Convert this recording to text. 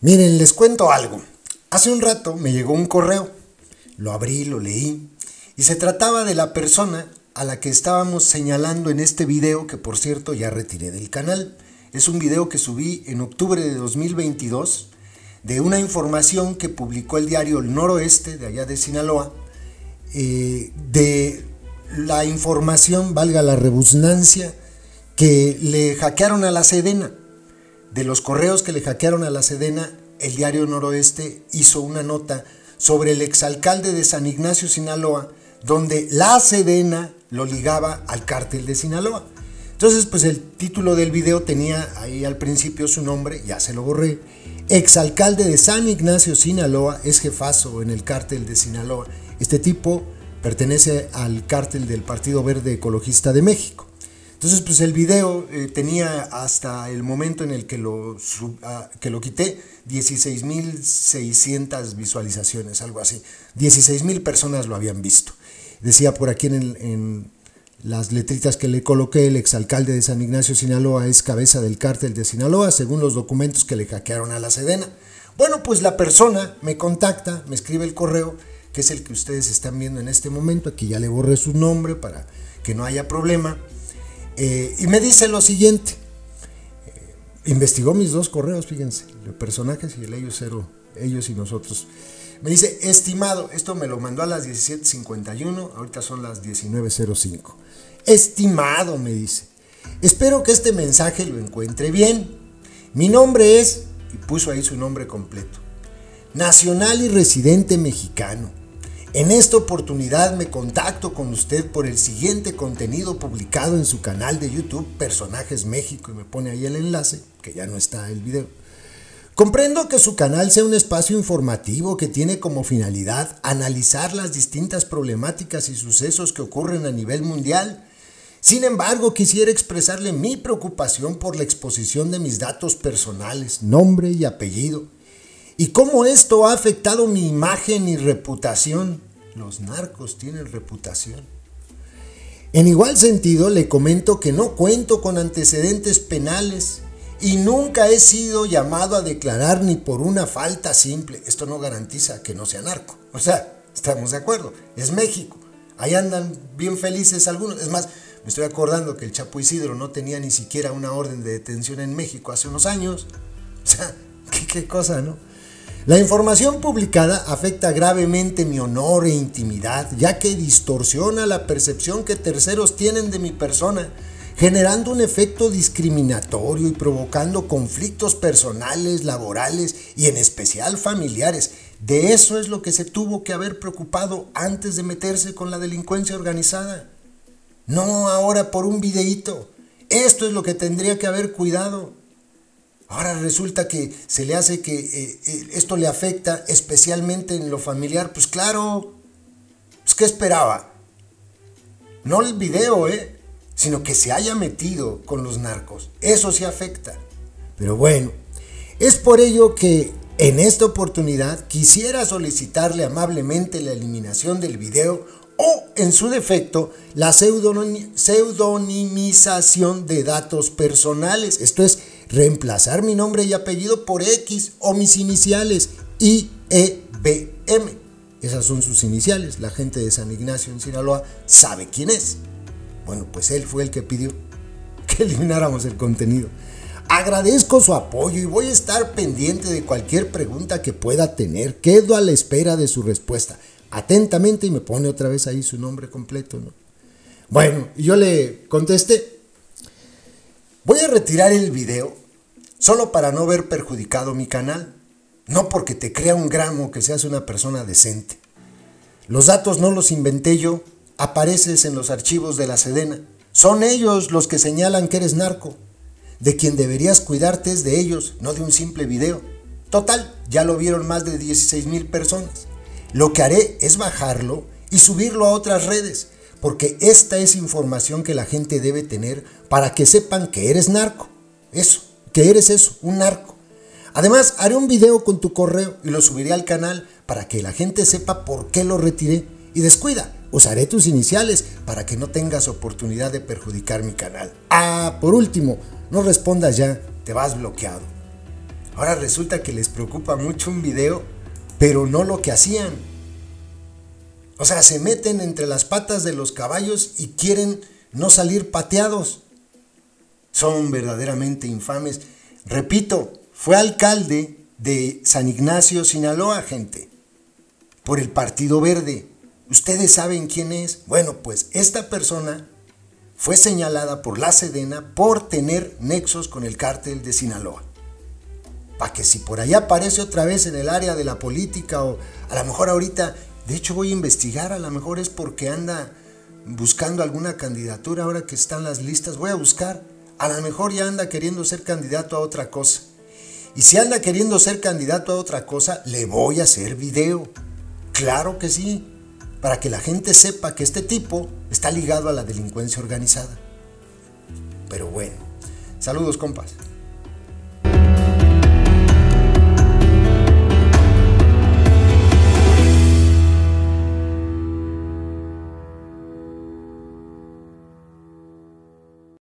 Miren, les cuento algo. Hace un rato me llegó un correo. Lo abrí, lo leí. Y se trataba de la persona a la que estábamos señalando en este video, que por cierto ya retiré del canal. Es un video que subí en octubre de 2022 de una información que publicó el diario El Noroeste de allá de Sinaloa, eh, de la información, valga la rebusnancia, que le hackearon a la Sedena. De los correos que le hackearon a la Sedena, el diario Noroeste hizo una nota sobre el exalcalde de San Ignacio, Sinaloa, donde la Sedena lo ligaba al cártel de Sinaloa. Entonces, pues el título del video tenía ahí al principio su nombre, ya se lo borré. Exalcalde de San Ignacio, Sinaloa, es jefazo en el cártel de Sinaloa. Este tipo pertenece al cártel del Partido Verde Ecologista de México. Entonces, pues el video eh, tenía hasta el momento en el que lo, ah, que lo quité 16.600 visualizaciones, algo así. 16.000 personas lo habían visto. Decía por aquí en, en las letritas que le coloqué, el exalcalde de San Ignacio, Sinaloa, es cabeza del cártel de Sinaloa, según los documentos que le hackearon a la Sedena. Bueno, pues la persona me contacta, me escribe el correo, que es el que ustedes están viendo en este momento. Aquí ya le borré su nombre para que no haya problema. Eh, y me dice lo siguiente. Eh, investigó mis dos correos, fíjense, los personajes y el ellos cero, ellos y nosotros. Me dice, estimado, esto me lo mandó a las 17.51, ahorita son las 19.05. Estimado, me dice, espero que este mensaje lo encuentre bien. Mi nombre es, y puso ahí su nombre completo, nacional y residente mexicano. En esta oportunidad me contacto con usted por el siguiente contenido publicado en su canal de YouTube Personajes México y me pone ahí el enlace, que ya no está el video. Comprendo que su canal sea un espacio informativo que tiene como finalidad analizar las distintas problemáticas y sucesos que ocurren a nivel mundial. Sin embargo, quisiera expresarle mi preocupación por la exposición de mis datos personales, nombre y apellido y cómo esto ha afectado mi imagen y reputación. Los narcos tienen reputación. En igual sentido, le comento que no cuento con antecedentes penales y nunca he sido llamado a declarar ni por una falta simple. Esto no garantiza que no sea narco. O sea, estamos de acuerdo. Es México. Ahí andan bien felices algunos. Es más, me estoy acordando que el Chapo Isidro no tenía ni siquiera una orden de detención en México hace unos años. O sea, qué, qué cosa, ¿no? La información publicada afecta gravemente mi honor e intimidad, ya que distorsiona la percepción que terceros tienen de mi persona, generando un efecto discriminatorio y provocando conflictos personales, laborales y en especial familiares. De eso es lo que se tuvo que haber preocupado antes de meterse con la delincuencia organizada. No ahora por un videíto. Esto es lo que tendría que haber cuidado. Ahora resulta que se le hace que eh, eh, esto le afecta especialmente en lo familiar. Pues claro, pues ¿qué esperaba? No el video, ¿eh? Sino que se haya metido con los narcos. Eso sí afecta. Pero bueno, es por ello que en esta oportunidad quisiera solicitarle amablemente la eliminación del video o, en su defecto, la pseudonimización de datos personales. Esto es reemplazar mi nombre y apellido por X o mis iniciales IEBM. Esas son sus iniciales. La gente de San Ignacio en Sinaloa sabe quién es. Bueno, pues él fue el que pidió que elimináramos el contenido. Agradezco su apoyo y voy a estar pendiente de cualquier pregunta que pueda tener. Quedo a la espera de su respuesta. Atentamente y me pone otra vez ahí su nombre completo, ¿no? Bueno, yo le contesté, Voy a retirar el video solo para no ver perjudicado mi canal, no porque te crea un gramo que seas una persona decente. Los datos no los inventé yo, apareces en los archivos de la Sedena. Son ellos los que señalan que eres narco. De quien deberías cuidarte es de ellos, no de un simple video. Total, ya lo vieron más de 16 mil personas. Lo que haré es bajarlo y subirlo a otras redes porque esta es información que la gente debe tener para que sepan que eres narco. Eso, que eres eso, un narco. Además, haré un video con tu correo y lo subiré al canal para que la gente sepa por qué lo retiré. Y descuida, usaré tus iniciales para que no tengas oportunidad de perjudicar mi canal. Ah, por último, no respondas ya, te vas bloqueado. Ahora resulta que les preocupa mucho un video, pero no lo que hacían. O sea, se meten entre las patas de los caballos y quieren no salir pateados. Son verdaderamente infames. Repito, fue alcalde de San Ignacio, Sinaloa, gente, por el Partido Verde. ¿Ustedes saben quién es? Bueno, pues esta persona fue señalada por la Sedena por tener nexos con el cártel de Sinaloa. Para que si por allá aparece otra vez en el área de la política o a lo mejor ahorita, de hecho voy a investigar, a lo mejor es porque anda buscando alguna candidatura ahora que están las listas, voy a buscar, a lo mejor ya anda queriendo ser candidato a otra cosa. Y si anda queriendo ser candidato a otra cosa, le voy a hacer video. Claro que sí, para que la gente sepa que este tipo está ligado a la delincuencia organizada. Pero bueno, saludos compas.